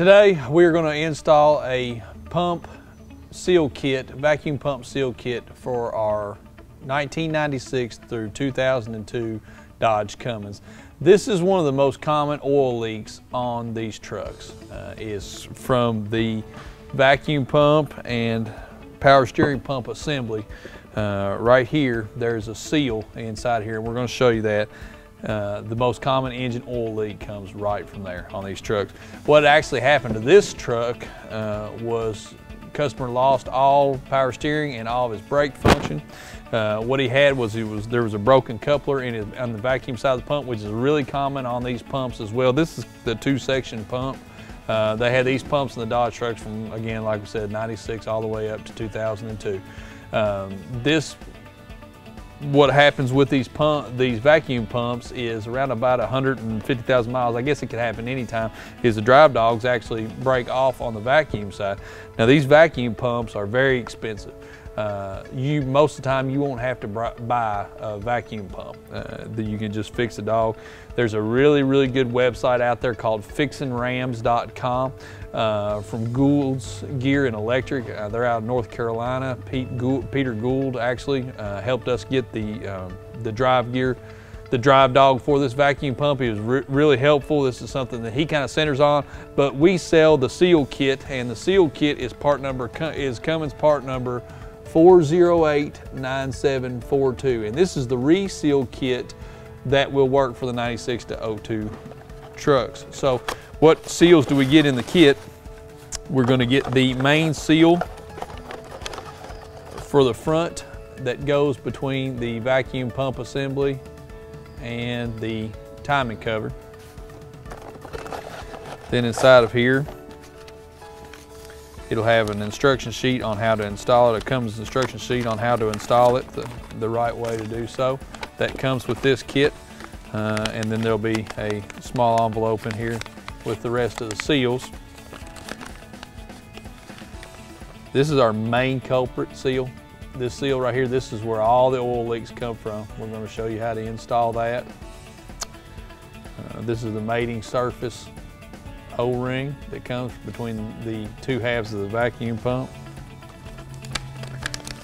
Today we're going to install a pump seal kit, vacuum pump seal kit for our 1996 through 2002 Dodge Cummins. This is one of the most common oil leaks on these trucks. Uh, is from the vacuum pump and power steering pump assembly. Uh, right here, there's a seal inside here. We're going to show you that. Uh, the most common engine oil leak comes right from there on these trucks. What actually happened to this truck uh, was customer lost all power steering and all of his brake function. Uh, what he had was he was there was a broken coupler in his, on the vacuum side of the pump, which is really common on these pumps as well. This is the two-section pump. Uh, they had these pumps in the Dodge trucks from, again, like we said, 96 all the way up to 2002. Um, this what happens with these pump, these vacuum pumps is around about 150,000 miles. I guess it could happen anytime. Is the drive dogs actually break off on the vacuum side. Now these vacuum pumps are very expensive. Uh, you most of the time you won't have to buy a vacuum pump. Uh, that you can just fix a dog. There's a really really good website out there called fixinrams.com uh, from Gould's Gear and Electric. Uh, they're out of North Carolina. Pete Gould, Peter Gould actually uh, helped us get the um, the drive gear the drive dog for this vacuum pump. He was re really helpful. This is something that he kind of centers on, but we sell the seal kit and the seal kit is part number, is Cummins part number 4089742. And this is the reseal kit that will work for the 96 to 02 trucks. So what seals do we get in the kit? We're gonna get the main seal for the front that goes between the vacuum pump assembly and the timing cover. Then inside of here, it'll have an instruction sheet on how to install it. It comes with instruction sheet on how to install it, the, the right way to do so. That comes with this kit. Uh, and then there'll be a small envelope in here with the rest of the seals. This is our main culprit seal. This seal right here, this is where all the oil leaks come from. We're going to show you how to install that. Uh, this is the mating surface O-ring that comes between the two halves of the vacuum pump.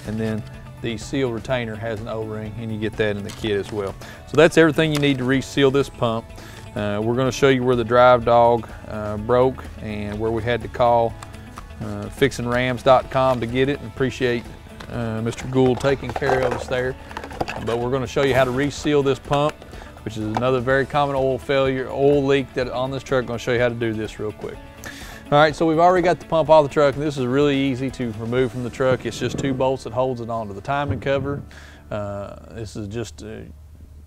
And then the seal retainer has an O-ring and you get that in the kit as well. So that's everything you need to reseal this pump. Uh, we're going to show you where the drive dog uh, broke and where we had to call uh, fixinrams.com to get it and appreciate uh, Mr. Gould taking care of us there. But we're going to show you how to reseal this pump, which is another very common oil failure, oil leak that on this truck. I'm going to show you how to do this real quick. All right, so we've already got the pump off the truck. This is really easy to remove from the truck. It's just two bolts that holds it onto the timing cover. Uh, this is just uh,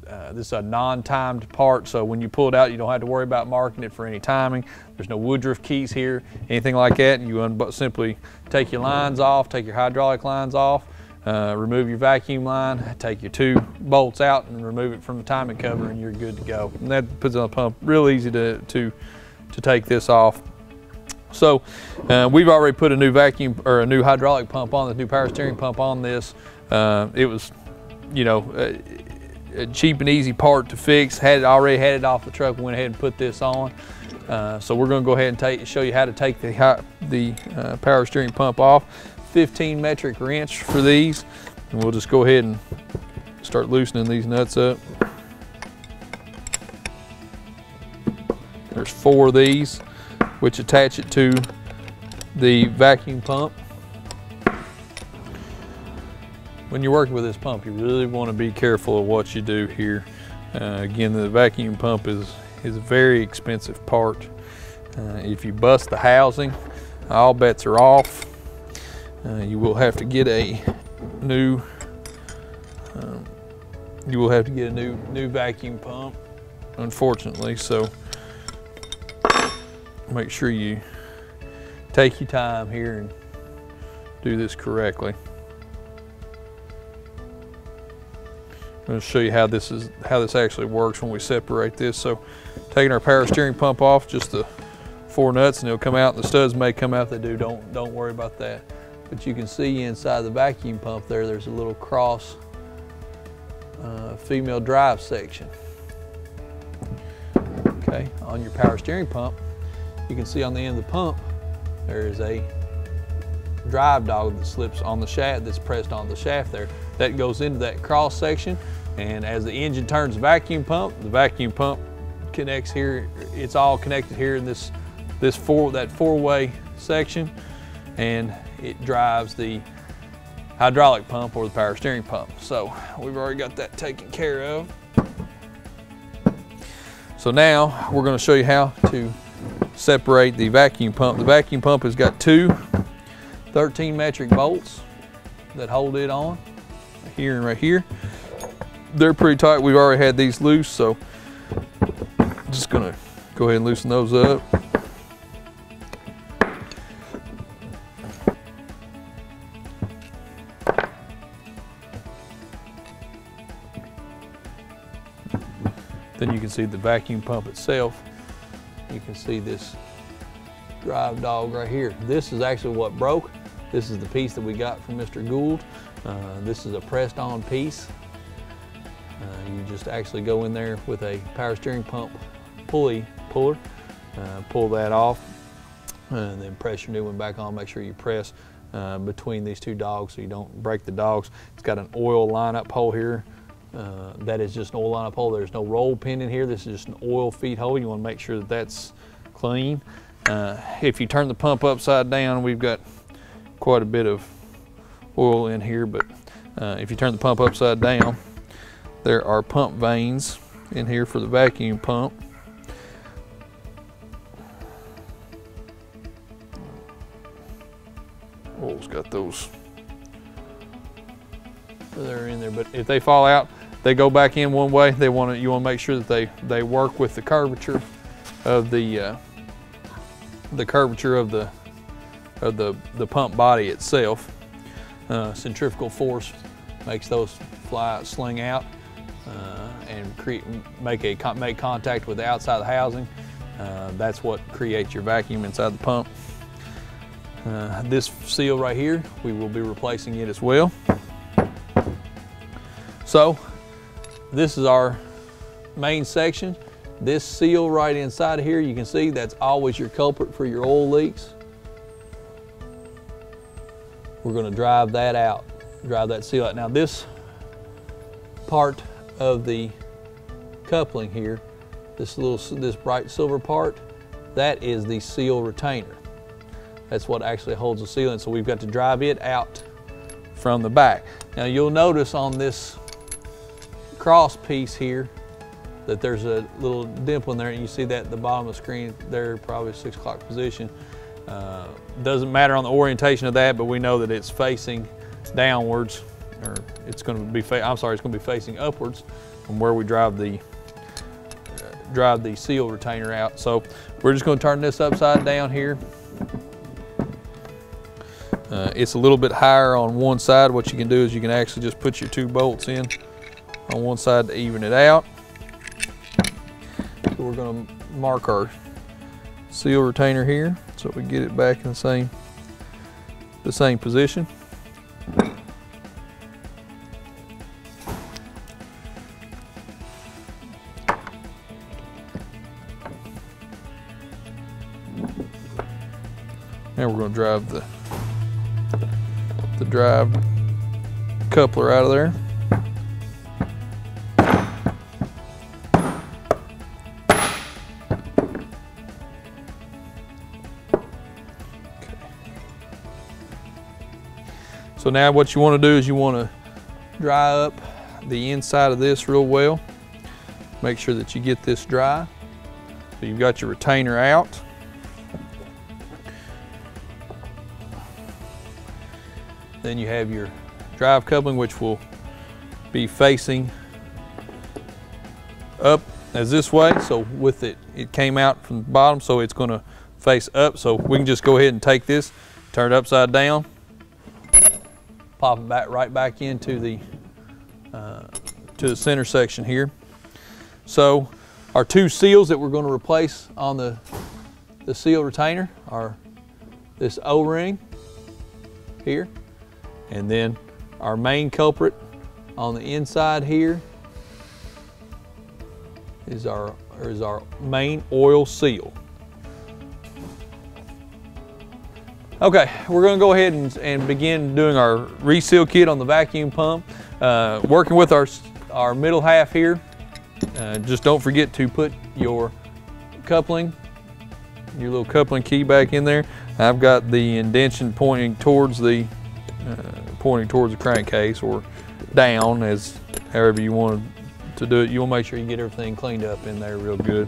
uh, this is a non-timed part, so when you pull it out, you don't have to worry about marking it for any timing. There's no Woodruff keys here, anything like that. You simply take your lines off, take your hydraulic lines off, uh, remove your vacuum line, take your two bolts out and remove it from the timing cover and you're good to go. And that puts on the pump real easy to, to, to take this off. So uh, we've already put a new vacuum or a new hydraulic pump on this new power steering pump on this. Uh, it was, you know, uh, a cheap and easy part to fix. Had it already had it off the truck, went ahead and put this on. Uh, so we're going to go ahead and take, show you how to take the, the uh, power steering pump off. 15 metric wrench for these. And we'll just go ahead and start loosening these nuts up. There's four of these, which attach it to the vacuum pump when you're working with this pump, you really want to be careful of what you do here. Uh, again, the vacuum pump is, is a very expensive part. Uh, if you bust the housing, all bets are off. Uh, you will have to get a new, um, you will have to get a new, new vacuum pump, unfortunately. So make sure you take your time here and do this correctly. I'm going to show you how this is how this actually works when we separate this. So taking our power steering pump off, just the four nuts and they'll come out. The studs may come out, they do, don't, don't worry about that. But you can see inside the vacuum pump there, there's a little cross uh, female drive section. Okay, on your power steering pump, you can see on the end of the pump, there is a drive dog that slips on the shaft that's pressed on the shaft there. That goes into that cross section and as the engine turns the vacuum pump, the vacuum pump connects here. It's all connected here in this, this four, that four-way section and it drives the hydraulic pump or the power steering pump. So we've already got that taken care of. So now we're gonna show you how to separate the vacuum pump. The vacuum pump has got two 13 metric bolts that hold it on here and right here. They're pretty tight. We've already had these loose, so just gonna go ahead and loosen those up. Can see the vacuum pump itself. You can see this drive dog right here. This is actually what broke. This is the piece that we got from Mr. Gould. Uh, this is a pressed on piece. Uh, you just actually go in there with a power steering pump pulley puller, uh, pull that off, and then press your new one back on. Make sure you press uh, between these two dogs so you don't break the dogs. It's got an oil line-up hole here. Uh, that is just an oil line-up hole. There's no roll pin in here. This is just an oil feed hole. You want to make sure that that's clean. Uh, if you turn the pump upside down, we've got quite a bit of oil in here, but uh, if you turn the pump upside down, there are pump vanes in here for the vacuum pump. Oil's got those. They're in there, but if they fall out, they go back in one way. They want to, you want to make sure that they they work with the curvature of the uh, the curvature of the of the the pump body itself. Uh, centrifugal force makes those fly sling out uh, and create make a make contact with the outside of the housing. Uh, that's what creates your vacuum inside the pump. Uh, this seal right here, we will be replacing it as well. So this is our main section. This seal right inside here, you can see that's always your culprit for your oil leaks. We're gonna drive that out, drive that seal out. Now this part of the coupling here, this little, this bright silver part, that is the seal retainer. That's what actually holds the seal in. So we've got to drive it out from the back. Now you'll notice on this cross piece here that there's a little dimple in there and you see that at the bottom of the screen there, probably six o'clock position. Uh, doesn't matter on the orientation of that, but we know that it's facing downwards or it's going to be, I'm sorry, it's going to be facing upwards from where we drive the uh, drive the seal retainer out. So we're just going to turn this upside down here. Uh, it's a little bit higher on one side. What you can do is you can actually just put your two bolts in on one side to even it out. So we're going to mark our seal retainer here so we get it back in the same the same position. Now we're going to drive the the drive coupler out of there. So now what you want to do is you want to dry up the inside of this real well. Make sure that you get this dry. So you've got your retainer out. Then you have your drive coupling, which will be facing up as this way. So with it, it came out from the bottom, so it's gonna face up. So we can just go ahead and take this, turn it upside down, pop it back right back into the uh, to the center section here. So our two seals that we're going to replace on the the seal retainer are this O-ring here and then our main culprit on the inside here is our is our main oil seal. Okay, we're gonna go ahead and, and begin doing our reseal kit on the vacuum pump. Uh, working with our, our middle half here. Uh, just don't forget to put your coupling, your little coupling key back in there. I've got the indention pointing towards the, uh, pointing towards the crankcase or down as however you want to do it. You want to make sure you get everything cleaned up in there real good.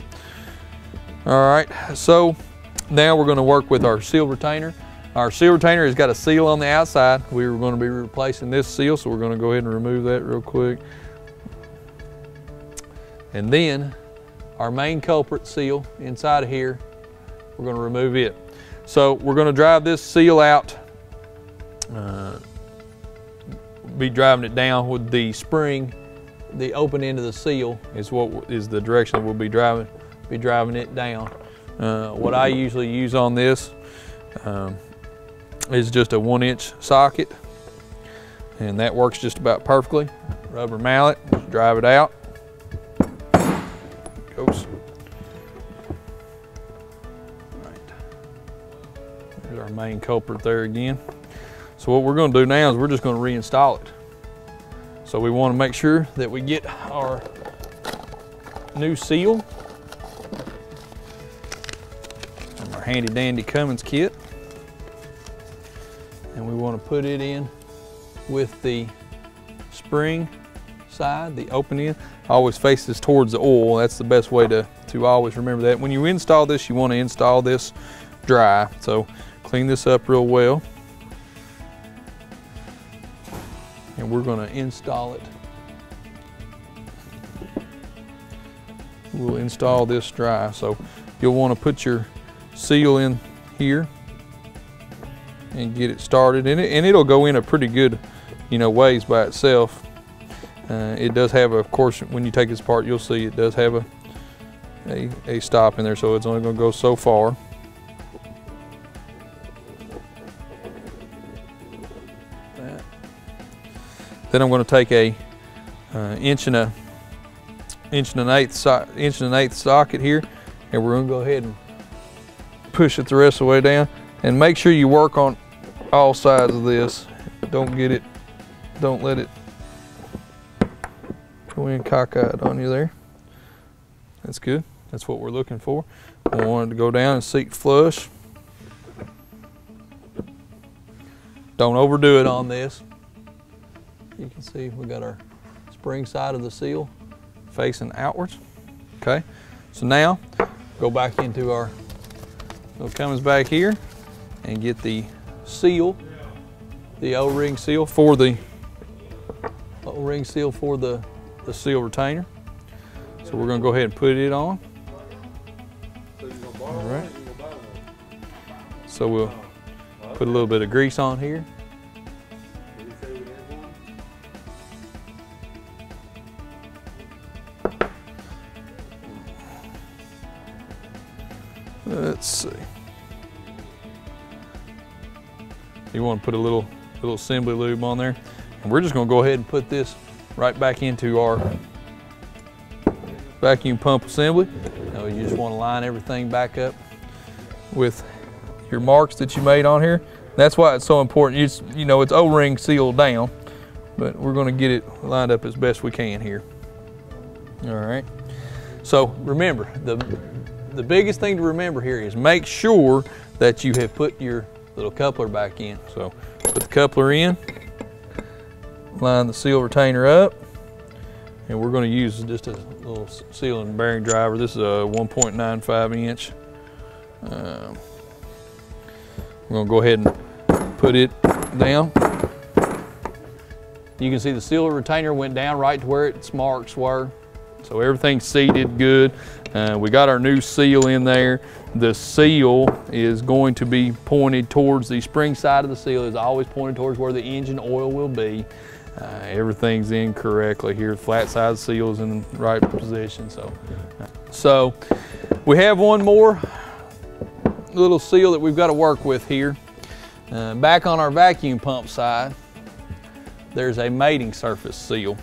All right, so now we're going to work with our seal retainer. Our seal retainer has got a seal on the outside. We going to be replacing this seal, so we're going to go ahead and remove that real quick. And then our main culprit seal inside of here, we're going to remove it. So we're going to drive this seal out, uh, be driving it down with the spring. The open end of the seal is what is the direction we'll be driving, be driving it down. Uh, what I usually use on this, um, is just a one inch socket and that works just about perfectly. Rubber mallet, drive it out. Goes. Right. There's our main culprit there again. So what we're gonna do now is we're just gonna reinstall it. So we wanna make sure that we get our new seal our handy dandy Cummins kit and we want to put it in with the spring side, the open end, always faces towards the oil. That's the best way to, to always remember that. When you install this, you want to install this dry. So clean this up real well. And we're going to install it. We'll install this dry. So you'll want to put your seal in here and get it started. And, it, and it'll go in a pretty good you know ways by itself. Uh, it does have a, of course when you take this apart you'll see it does have a, a, a stop in there so it's only going to go so far. Then I'm going to take a uh, inch and a inch and an eighth so inch and an eighth socket here and we're going to go ahead and push it the rest of the way down. And make sure you work on all sides of this. Don't get it, don't let it go in cockeyed on you there. That's good. That's what we're looking for. We want it to go down and seat flush. Don't overdo it on this. You can see we got our spring side of the seal facing outwards. Okay, so now go back into our, it comes back here and get the seal, the O-ring seal for the O-ring seal for the, the seal retainer. So we're gonna go ahead and put it on. All right. So we'll put a little bit of grease on here. Let's see. You want to put a little, little assembly lube on there. And we're just going to go ahead and put this right back into our vacuum pump assembly. Now you just want to line everything back up with your marks that you made on here. That's why it's so important. It's, you know, it's O-ring sealed down, but we're going to get it lined up as best we can here. All right. So remember, the, the biggest thing to remember here is make sure that you have put your little coupler back in. So put the coupler in, line the seal retainer up, and we're going to use just a little seal and bearing driver. This is a 1.95 inch. Um, we're going to go ahead and put it down. You can see the seal retainer went down right to where its marks were. So everything's seated good. Uh, we got our new seal in there. The seal is going to be pointed towards the spring side of the seal is always pointed towards where the engine oil will be. Uh, everything's in correctly here. Flat side seal is in the right position. So, so we have one more little seal that we've got to work with here. Uh, back on our vacuum pump side, there's a mating surface seal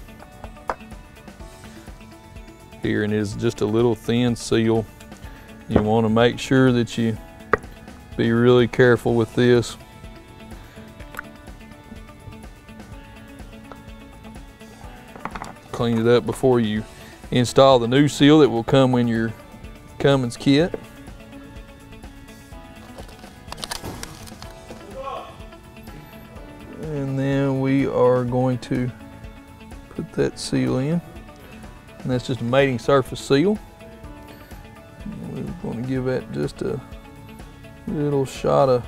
here and it is just a little thin seal. You want to make sure that you Be really careful with this. Clean it up before you install the new seal that will come in your Cummins kit. And then we are going to put that seal in. And that's just a mating surface seal. We're going to give that just a little shot of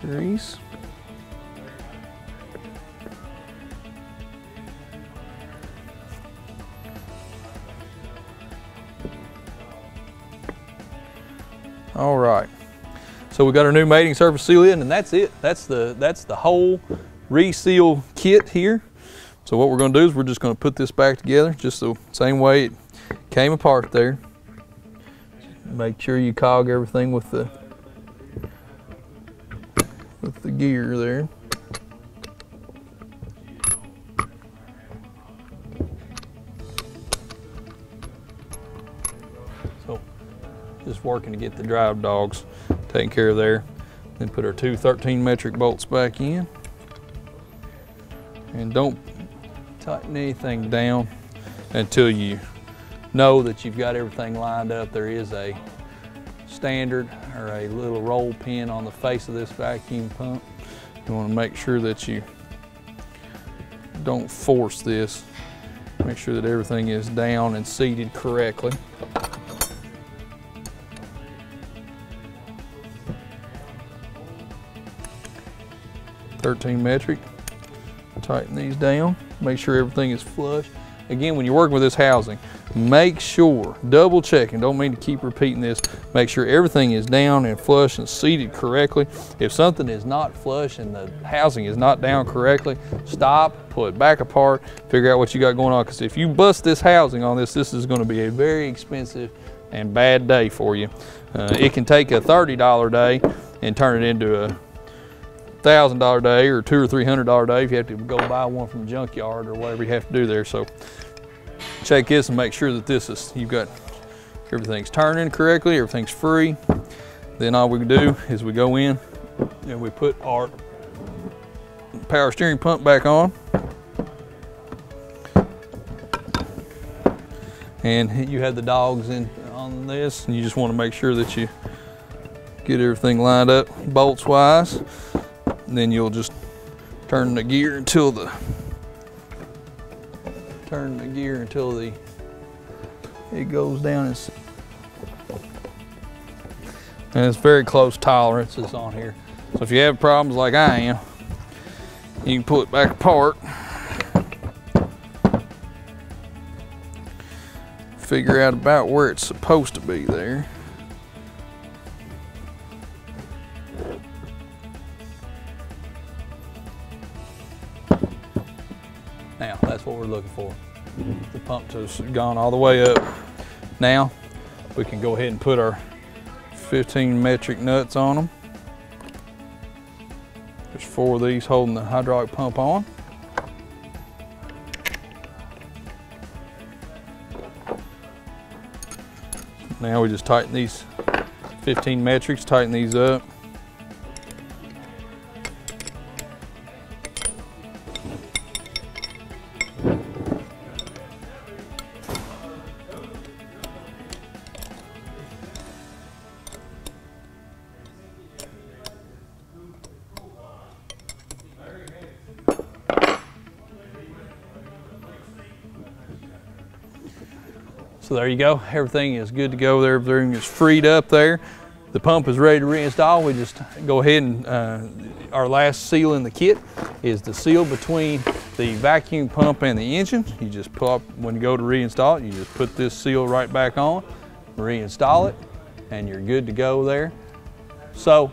grease. All right. So we got our new mating surface seal in and that's it. That's the, that's the whole reseal kit here. So what we're gonna do is we're just gonna put this back together just the same way it came apart there. Make sure you cog everything with the with the gear there. So just working to get the drive dogs taken care of there. Then put our two 13 metric bolts back in. And don't tighten anything down until you know that you've got everything lined up. There is a standard or a little roll pin on the face of this vacuum pump. You want to make sure that you don't force this. Make sure that everything is down and seated correctly. Thirteen metric. Tighten these down. Make sure everything is flush. Again, when you're working with this housing, make sure, double checking, don't mean to keep repeating this, make sure everything is down and flush and seated correctly. If something is not flush and the housing is not down correctly, stop, pull it back apart, figure out what you got going on. Because if you bust this housing on this, this is going to be a very expensive and bad day for you. Uh, it can take a $30 day and turn it into a thousand dollar day or two or three hundred dollar day if you have to go buy one from the junkyard or whatever you have to do there. So check this and make sure that this is you've got everything's turning correctly, everything's free. Then all we do is we go in and we put our power steering pump back on. And you have the dogs in on this and you just want to make sure that you get everything lined up bolts wise and then you'll just turn the gear until the turn the gear until the it goes down. And, and it's very close tolerances on here. So if you have problems like I am you can pull it back apart. Figure out about where it's supposed to be there Now, that's what we're looking for. The pump has gone all the way up. Now, we can go ahead and put our 15 metric nuts on them. There's four of these holding the hydraulic pump on. Now we just tighten these 15 metrics, tighten these up. So there you go. Everything is good to go there. Everything is freed up there. The pump is ready to reinstall. We just go ahead and uh, our last seal in the kit is the seal between the vacuum pump and the engine. You just pull up, when you go to reinstall it, you just put this seal right back on, reinstall it, and you're good to go there. So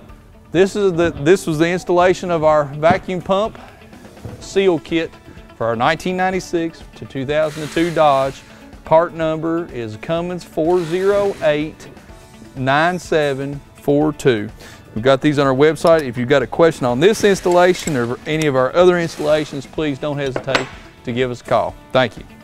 this, is the, this was the installation of our vacuum pump seal kit for our 1996 to 2002 Dodge. Part number is Cummins 4089742. We've got these on our website. If you've got a question on this installation or any of our other installations, please don't hesitate to give us a call. Thank you.